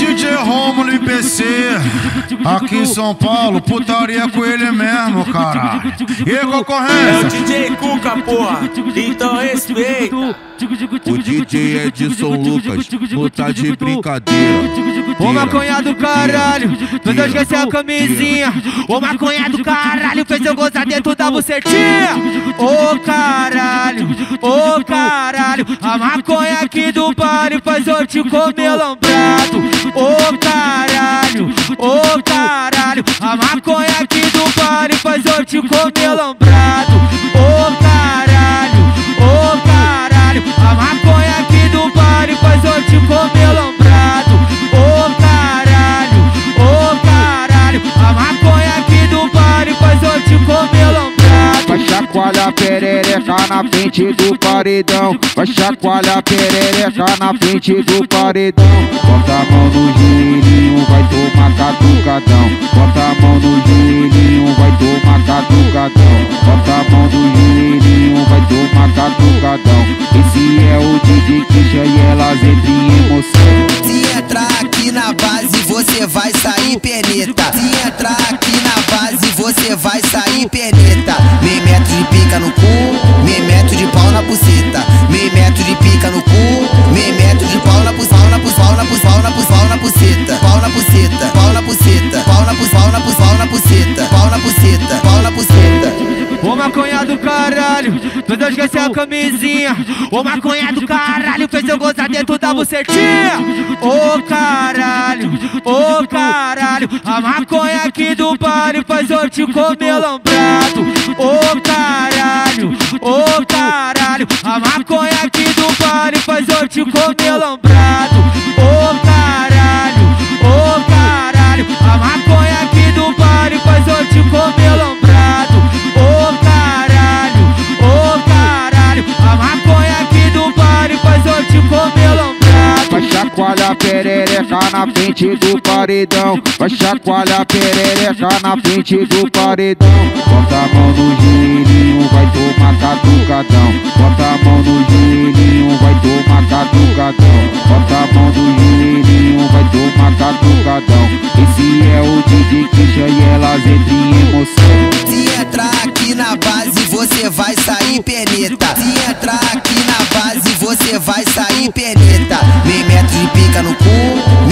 DJ Romulo IPC, aqui em São Paulo, putaria com ele mesmo, cara. E É o concorrência? DJ Cuca, porra. Então respeita. O DJ Edson Lucas, puta de brincadeira. Ô maconha do caralho, não esquece a camisinha. Ô maconha do caralho, fez eu gozar dentro da bucetinha. Ô caralho, ô caralho, a maconha aqui do baile faz eu te comer lambrado. Ô caralho, ô caralho, a maconha aqui do baile faz eu te comer lambrado. Perereca na frente do paredão. Vai chacoalhar perereca na frente do paredão. Bota a mão no girinho, vai tomar catucadão. Bota a mão no girinho, vai tomar catucadão. Bota a mão no girinho, vai tomar catucadão. Esse é o Didi Christian e elas entram em emoção. Se entrar aqui na base, você vai sair perneta. Se entrar aqui na base, você vai sair perneta. Pica no cu, meio metro de pau na buceta. Meio metro de pica no cu, meio metro de pau na buceta. Pau na buceta, pau na buceta, pau na buceta, pau na buceta. Pau na buceta, pau na buceta, pau na buceta, pau na buceta, pau na buceta. Ô maconha do caralho, tu não esquece a camisinha. Ô maconha do caralho, fez eu gozar dentro da bucetinha. Ô caralho, ô caralho, a maconha aqui do baile faz eu te comer lambrado. Ô caralho, ô caralho, a maconha aqui do baile faz eu te comer lambrado. Ô caralho, ô caralho, a maconha aqui do baile faz eu te comer lambrado. Ô caralho, ô caralho, a maconha aqui do baile faz eu te comer lambrado. Vai chacoalhar a perereca na frente do paredão. Vai chacoalhar a perereca na frente do paredão. Bota a mão no girinho, inveja e elas entram em emoção. Se entrar aqui na base, você vai sair perneta. Se entrar aqui na base, você vai sair perneta. Meio metro de pica no cu,